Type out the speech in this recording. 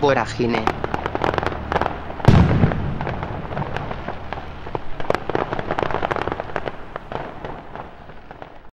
Vorágine.